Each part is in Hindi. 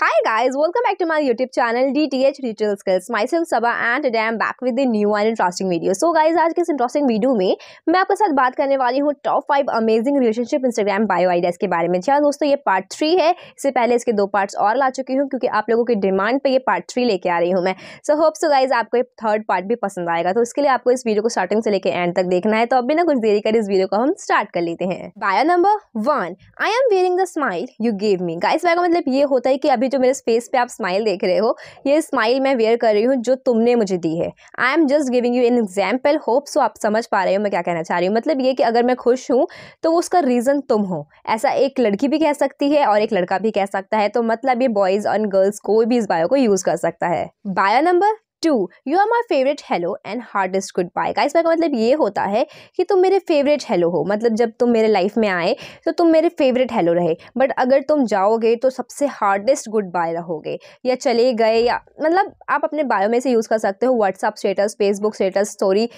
Hi guys, welcome back to my YouTube channel DTH Retail Skills. Myself Sabah and today I'm back with a new and interesting video. So guys, आज के इस इंटरेस्टिंग वीडियो में मैं आपके साथ बात करने वाली हूँ top five amazing relationship Instagram bio ideas के बारे में। चलो दोस्तों ये पार्ट थ्री है। इससे पहले इसके दो पार्ट्स और ला चुकी हूँ क्योंकि आप लोगों की डिमांड पे ये पार्ट थ्री लेके आ रही हूँ मैं। सो होप सो गाइज़ आपको ये थर्ड पार्ट भी पसंद आएगा। तो इसके लिए आपको इस वीडियो को स्टार्टिंग से लेकर एंड तक देखना है। तो अभी ना कुछ देरी कर इस वीडियो को हम स्टार्ट कर लेते हैं। Bio number one I am wearing the smile you give me guys का मतलब ये होता है कि अभी जो मेरे फेस पे आप स्माइल देख रहे हो, ये स्माइल मैं वेयर कर रही हूँ जो तुमने मुझे दी है। I am just giving you an example hope so आप समझ पा रहे हो मैं क्या कहना चाह रही हूँ। मतलब ये कि अगर मैं खुश हूँ तो उसका रीज़न तुम हो। ऐसा एक लड़की भी कह सकती है और एक लड़का भी कह सकता है तो मतलब ये बॉयज़ और गर्ल्स कोई भी इस बायो को यूज़ कर सकता है। Bio number two, you are my favourite hello and hardest goodbye guys का मतलब ये होता है कि तुम मेरे फेवरेट हेलो हो। मतलब जब तुम मेरे लाइफ में आए तो तुम मेरे फेवरेट हेलो रहे। बट अगर तुम जाओगे तो सबसे हार्डेस्ट गुड बाय रहोगे। या चले गए, या मतलब आप अपने बायो में से यूज़ कर सकते हो। WhatsApp status Facebook status story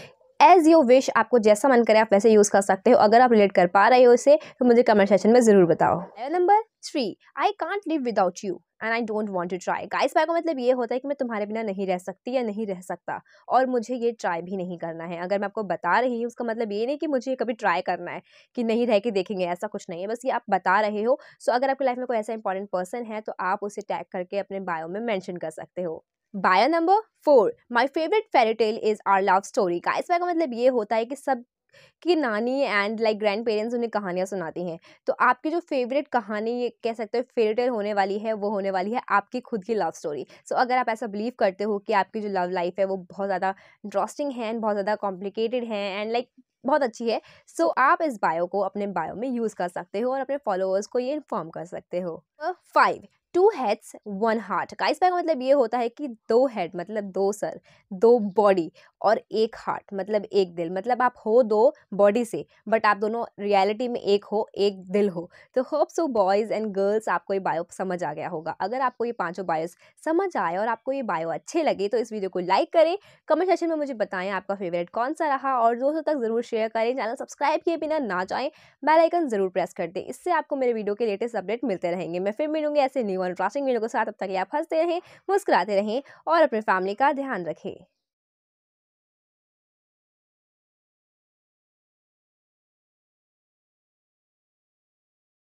as you wish आपको जैसा मन करे आप वैसे यूज़ कर सकते हो। अगर आप रिलेट कर पा रहे हो इसे तो मुझे कमेंट सेक्शन में ज़रूर बताओ। Number three I can't live without you and I don't want to try guys bio का मतलब ये होता है कि मैं तुम्हारे बिना नहीं रह सकती या नहीं रह सकता और मुझे ये ट्राई भी नहीं करना है। अगर मैं आपको बता रही हूँ, उसका मतलब ये नहीं कि मुझे कभी ट्राई करना है कि नहीं रह के देखेंगे, ऐसा कुछ नहीं है। बस ये आप बता रहे हो। सो अगर आपकी लाइफ में कोई ऐसा इंपॉर्टेंट पर्सन है तो आप उसे टैग करके अपने बायो में मैंशन कर सकते हो। Bio number four my favourite fairytale is our love story guys का मतलब ये होता है कि सब की नानी एंड लाइक ग्रैंड पेरेंट्स उन्हें कहानियाँ सुनाती हैं। तो आपकी जो फेवरेट कहानी ये कह सकते हो फेवरेट होने वाली है वो होने वाली है आपकी खुद की लव स्टोरी सो अगर आप ऐसा बिलीव करते हो कि आपकी जो लव लाइफ है वो बहुत ज़्यादा इंटरेस्टिंग है एंड बहुत ज़्यादा कॉम्प्लिकेटेड है एंड लाइक बहुत अच्छी है सो so, आप इस बायो को अपने बायो में यूज़ कर सकते हो और अपने फॉलोअर्स को ये इन्फॉर्म कर सकते हो। Five two heads, one heart guys का मतलब ये होता है कि दो हेड मतलब दो सर, दो बॉडी और एक हार्ट मतलब एक दिल। मतलब आप हो दो बॉडी से, बट आप दोनों रियलिटी में एक हो, एक दिल हो। तो hope so boys and girls आपको ये बायो समझ आ गया होगा। अगर आपको ये पाँचों बायोस समझ आए और आपको ये बायो अच्छे लगे तो इस वीडियो को लाइक करें, कमेंट सेक्शन में मुझे बताएँ आपका फेवरेट कौन सा रहा और दोस्तों तक ज़रूर शेयर करें। चैनल सब्सक्राइब किए बिना ना जाएँ बेलाइकन ज़रूर प्रेस कर दें। इससे आपको मेरे वीडियो के लेटेस्ट अपडेट मिलते रहेंगे। मैं फिर मिलूँगी ऐसे न्यू और इंटरेस्टिंग वीडियो के साथ अब तक आप हँसते रहें, मुस्कुराते रहें और अपने फैमिली का ध्यान रखें।